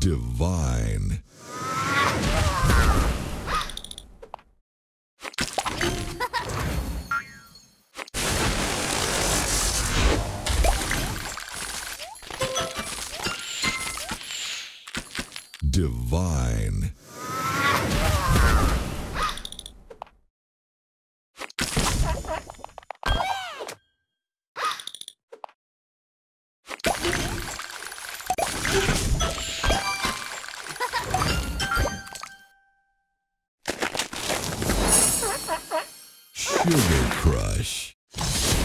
Divine. Divine. Sugar Crush.